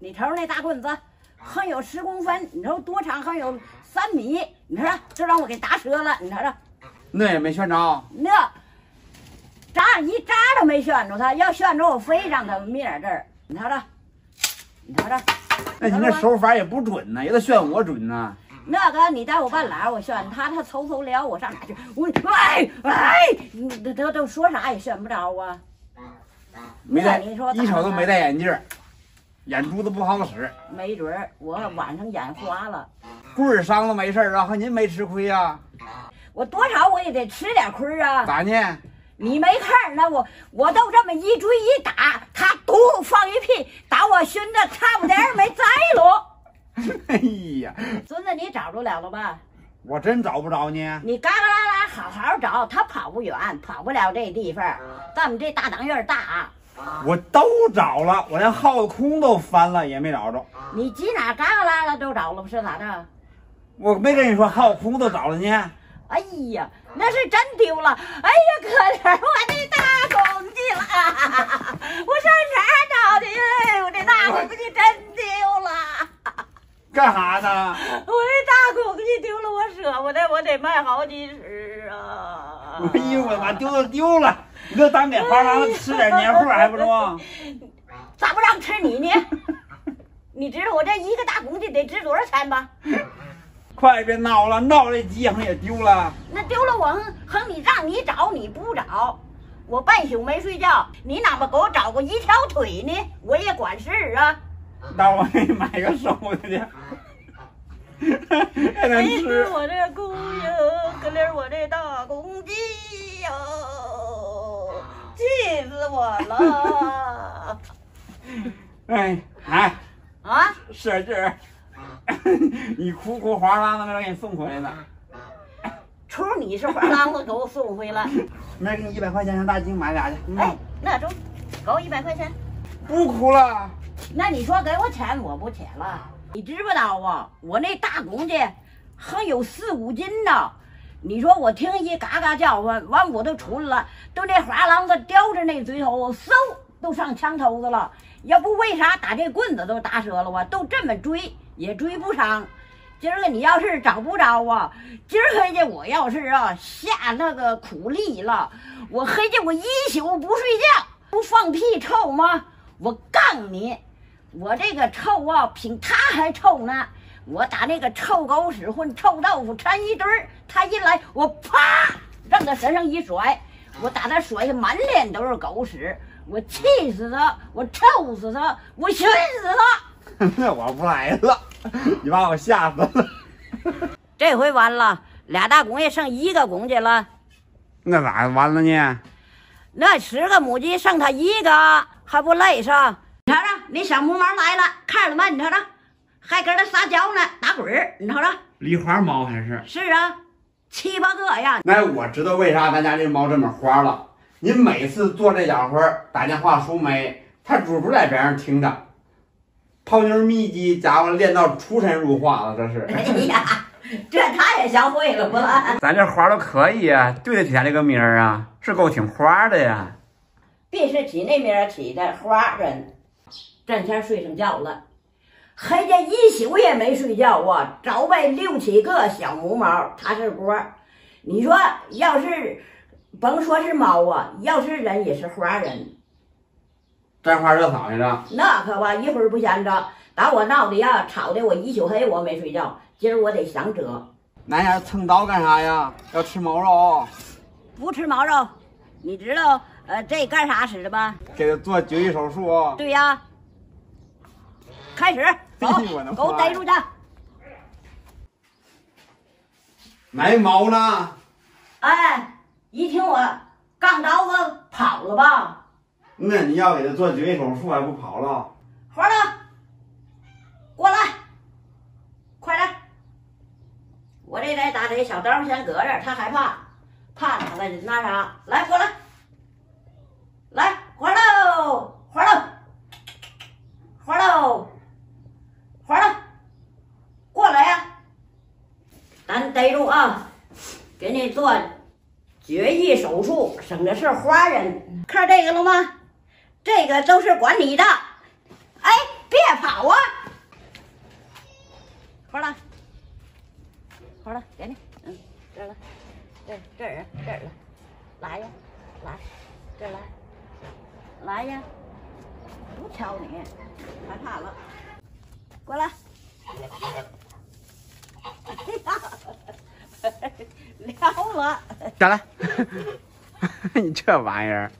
你瞅瞅那大棍子，横有十公分，你瞅多长，横有三米，你瞅瞅，这让我给打折了，你瞅瞅，那也没旋着。那扎一扎都没旋着它，要旋着我非让它灭这儿，你瞅瞅，你瞅瞅，那你那手法也不准呐，也得炫我准呐。那个你带我半拉，我炫他，他瞅瞅了，我上哪去？我哎哎，你这都都说啥也炫不着啊！没戴，你说一瞅都没戴眼镜儿，眼珠子不好使。没准儿我晚上眼花了，棍儿伤了没事儿啊，和您没吃亏呀、我多少我也得吃点亏啊！咋呢？你没看那，我我都这么一追一打，他嘟放一屁，打我熏的差不点儿没栽喽。哎呀，孙子，你找着了了吧？我真找不着呢。你嘎嘎啦啦好好找，他跑不远，跑不了这地方。咱们这大当院大，我都找了，我连耗子空都翻了，也没找着。你挤哪嘎嘎啦啦都找了，不是咋的？我没跟你说耗子空都找了呢。哎呀，那是真丢了！哎呀，可怜我的大公鸡了！我上哪儿找去？哎，我这大公鸡真丢了！干啥呢？我这大公鸡丢了，我舍不得，我得卖好几十啊！哎呦我的妈，丢了丢了，你这当给花郎吃点年货还不中？咋不让吃你呢？你知道我这一个大公鸡得值多少钱吧？快别闹了，闹这鸡横也丢了。那丢了我哼哼你让你找你不找，我半宿没睡觉，你哪怕给我找个一条腿呢，我也管事儿啊！那我给你买个熟的去，还能哎吃呀，。我这姑娘，可怜我这大公我了！哎哎，啊，使点劲儿，你哭哭花郎那给你送回来的。出你是花郎子给我送回来，明儿给你一百块钱，上大金买俩去。哎，那中，给我一百块钱。不哭了。那你说给我钱，我不钱了。你知不知道啊？我那大公鸡还有四五斤呢。你说我听一嘎嘎叫唤，完我都出来了，都那花郎子叼着那嘴头，嗖都上墙头子了。要不为啥打这棍子都打折了我？都这么追也追不上。今儿个你要是找不着啊，今儿黑家我要是啊下那个苦力了，我黑家我一宿不睡觉，不放屁臭吗？我告你，我这个臭啊，比他还臭呢！我打那个臭狗屎混臭豆腐掺一堆儿，他一来，我啪让他身上一甩，我打他甩下满脸都是狗屎，我气死他，我臭死他，我熏死他！那我不来了，你把我吓死了。这回完了，俩大公鸡剩一个公鸡了，那咋完了呢？那十个母鸡剩他一个，还不累上？你瞅瞅，你小母毛来了，看着了吗？你瞅瞅，还搁那撒娇呢，打滚儿，你瞅瞅。狸花猫还是？是啊，七八个呀。那我知道为啥咱家这猫这么花了。您每次做这家伙打电话说没，它主不在边上听着，泡妞秘籍家伙练到出神入化了，这是。哎呀，这他也学会了不？咱这花都可以呀、对得起咱这个名儿啊，是够挺花的呀。必是起那名儿起的花人，这天睡上觉了，黑家一宿也没睡觉啊，找呗六七个小母猫，它是窝儿。你说要是甭说是猫啊，要是人也是花人，沾花惹草去了。那可吧，一会儿不闲着，打我闹的呀，吵的我一宿黑我没睡觉。今儿我得想辙，南丫蹭刀干啥呀？要吃毛肉，不吃毛肉，你知道呃这干啥使的吧？给他做绝育手术哦。对呀，开始，走，给我逮住去。哪毛呢？哎，一听我杠刀子跑了吧？那你要给他做绝育手术还不跑了？花儿呢？过来，快来！我这来打这小刀先搁这儿，他害怕，怕他了那啥，来过来，来活喽，活喽，活喽，逮住啊，给你做绝育手术，省的是花人。看这个了吗？这个都是管你的。哎，别跑啊！好了，好了，给你，嗯，这了，这这儿这儿了，来呀，来，这儿来，来呀，不挑你，害怕了，过来。下来，你这玩意儿。